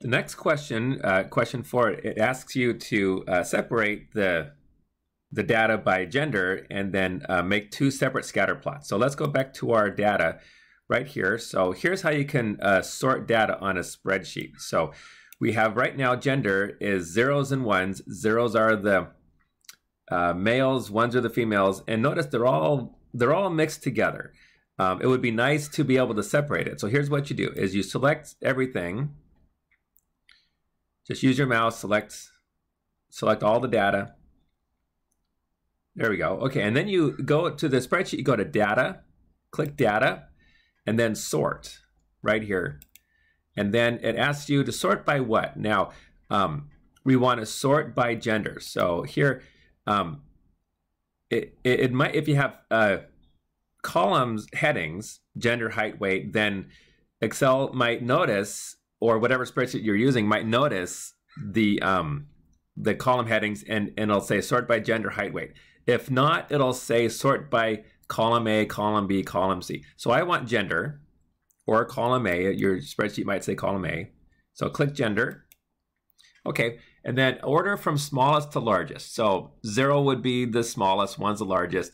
The next question, uh, question four, it asks you to uh, separate the the data by gender and then uh, make two separate scatter plots. So let's go back to our data right here. So here's how you can uh, sort data on a spreadsheet. So we have right now gender is zeros and ones. Zeros are the uh, males, ones are the females, and notice they're all they're all mixed together. Um, it would be nice to be able to separate it. So here's what you do: is you select everything. Just use your mouse, select select all the data. There we go. Okay, and then you go to the spreadsheet. You go to Data, click Data, and then Sort right here. And then it asks you to sort by what? Now, um, we want to sort by gender. So here um, it, it, it might if you have uh, columns headings gender height weight then excel might notice or whatever spreadsheet you're using might notice the um, the column headings and, and it'll say sort by gender height weight. If not it'll say sort by column a column b column c. So i want gender or column a. Your spreadsheet might say column a. So click gender. Okay. And then order from smallest to largest. So zero would be the smallest, one's the largest.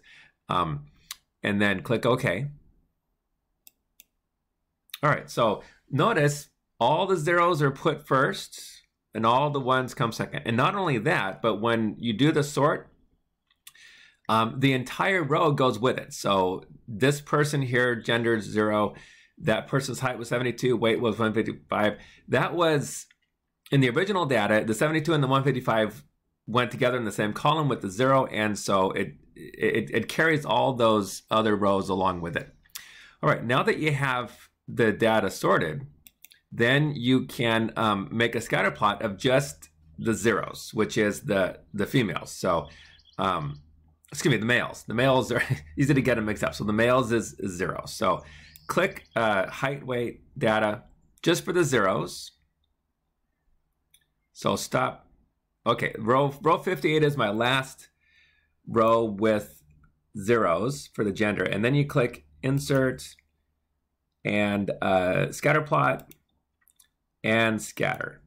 Um, and then click OK. All right, so notice all the zeros are put first and all the ones come second. And not only that, but when you do the sort, um, the entire row goes with it. So this person here, gender zero, that person's height was 72, weight was 155. That was in the original data, the 72 and the 155 went together in the same column with the zero, and so it, it, it carries all those other rows along with it. All right, now that you have the data sorted, then you can um, make a scatter plot of just the zeros, which is the, the females. So, um, excuse me, the males. The males are easy to get them mixed up. So the males is, is zero. So click uh, height, weight, data, just for the zeros. So stop. Okay, row, row 58 is my last row with zeros for the gender. And then you click insert and uh, scatter plot and scatter.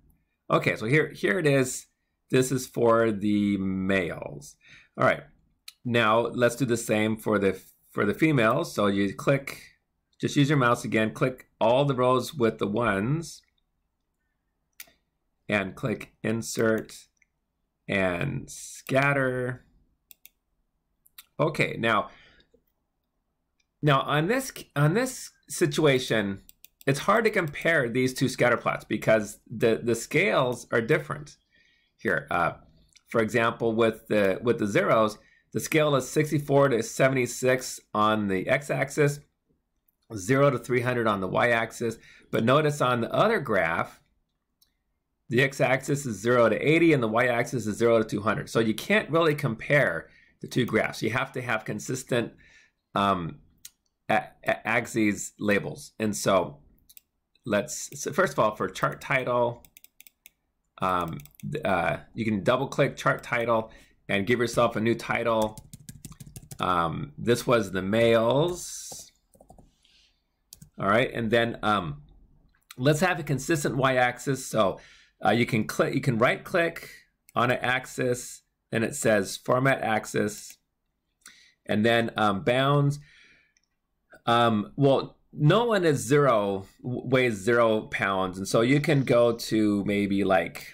Okay, so here, here it is. This is for the males. All right, now let's do the same for the for the females. So you click, just use your mouse again, click all the rows with the ones and click insert and scatter. Okay, now, now on this on this situation, it's hard to compare these two scatter plots because the the scales are different. Here, uh, for example, with the with the zeros, the scale is 64 to 76 on the x-axis, 0 to 300 on the y-axis. But notice on the other graph, the x-axis is 0 to 80 and the y-axis is 0 to 200. So you can't really compare the two graphs. You have to have consistent um, axes labels. And so let's, so first of all, for chart title, um, uh, you can double click chart title and give yourself a new title. Um, this was the males. All right, and then um, let's have a consistent y-axis. So uh, you can click, you can right click on an axis, and it says format axis, and then um, bounds. Um, well, no one is zero weighs zero pounds, and so you can go to maybe like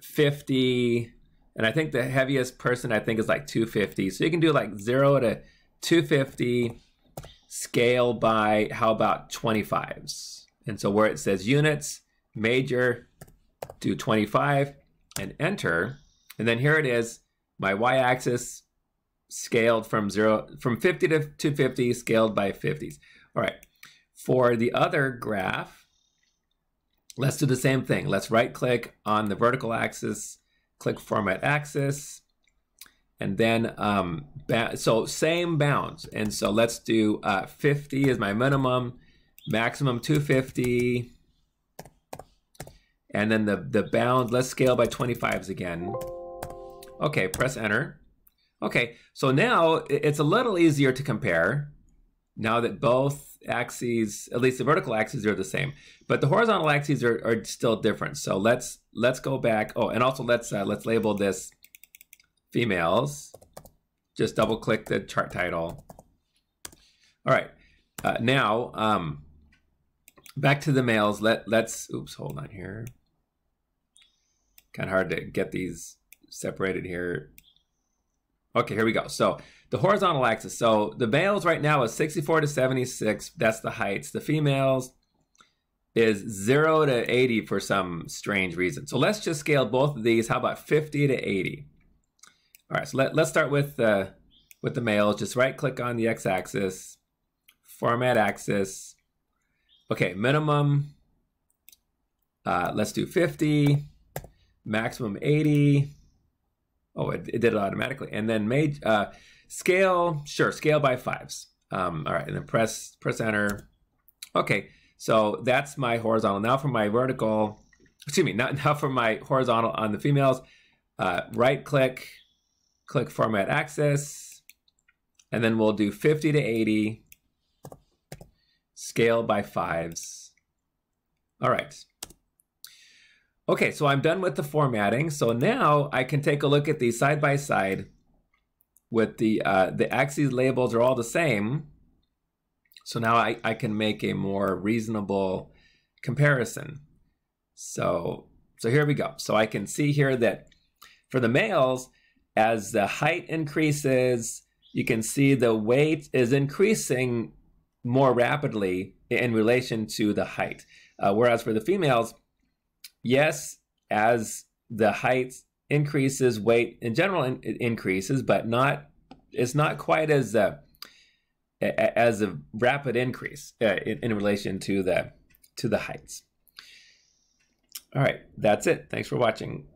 fifty, and I think the heaviest person I think is like two fifty. So you can do like zero to two fifty, scale by how about twenty fives, and so where it says units, major, do 25 and enter. And then here it is, my y-axis scaled from zero, from 50 to 250, scaled by 50s. All right, for the other graph, let's do the same thing. Let's right click on the vertical axis, click format axis, and then, um, so same bounds. And so let's do uh, 50 is my minimum, maximum 250, and then the, the bound, let's scale by 25s again. Okay, press enter. Okay, so now it's a little easier to compare. Now that both axes, at least the vertical axes are the same, but the horizontal axes are, are still different. So let's let's go back. Oh, and also let's uh, let's label this females. Just double click the chart title. All right, uh, now um, back to the males. Let let's oops, hold on here. Kind of hard to get these separated here. Okay, here we go. So the horizontal axis. So the males right now is 64 to 76. That's the heights. The females is 0 to 80 for some strange reason. So let's just scale both of these. How about 50 to 80? All right, so let, let's start with, uh, with the males. Just right click on the x-axis, format axis. Okay, minimum, uh, let's do 50, maximum 80. Oh, it, it did it automatically. And then made, uh, Scale, sure, scale by fives. Um, all right, and then press press enter. Okay, so that's my horizontal. Now for my vertical, excuse me, not now for my horizontal on the females, uh, right click, click format axis, and then we'll do 50 to 80, scale by fives. All right. Okay, so I'm done with the formatting. So now I can take a look at these side by side with the uh, the axes labels are all the same. So now I, I can make a more reasonable comparison. So so here we go. So I can see here that for the males, as the height increases, you can see the weight is increasing more rapidly in relation to the height. Uh, whereas for the females, yes, as the height increases, weight in general in, increases, but not it's not quite as uh, as a rapid increase uh, in, in relation to the to the heights. All right, that's it. Thanks for watching.